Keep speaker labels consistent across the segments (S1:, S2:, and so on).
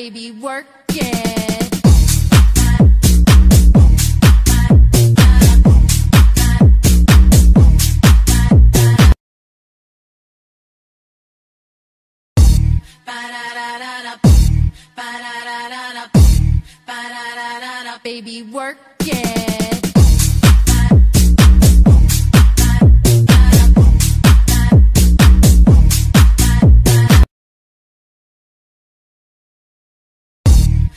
S1: baby, work it. Baby, work it.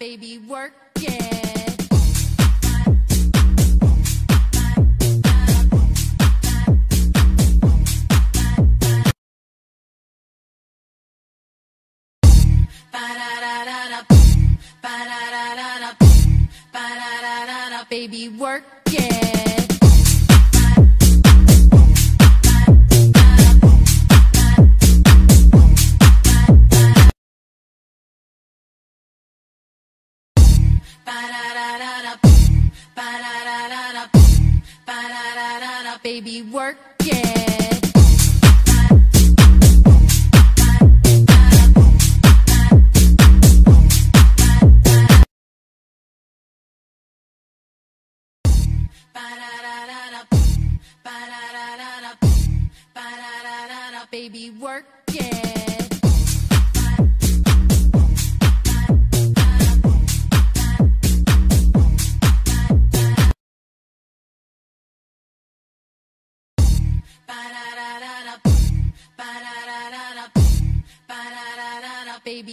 S1: baby, work it. Baby, work it. Baby, work it.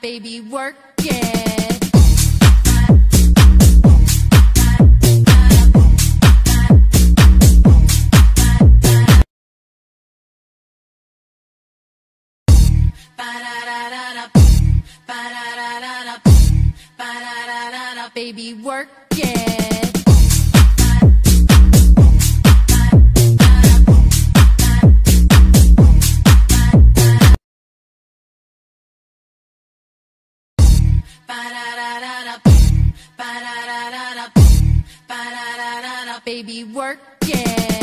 S1: Baby, work it. Baby, work it. baby, work it.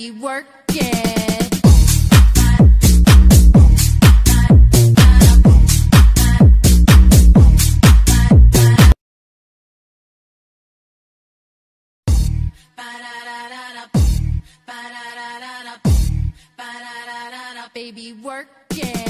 S1: dirty work. Baby, work it.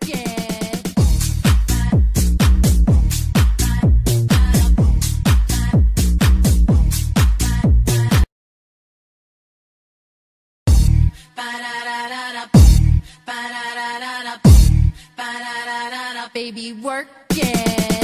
S1: baby work it.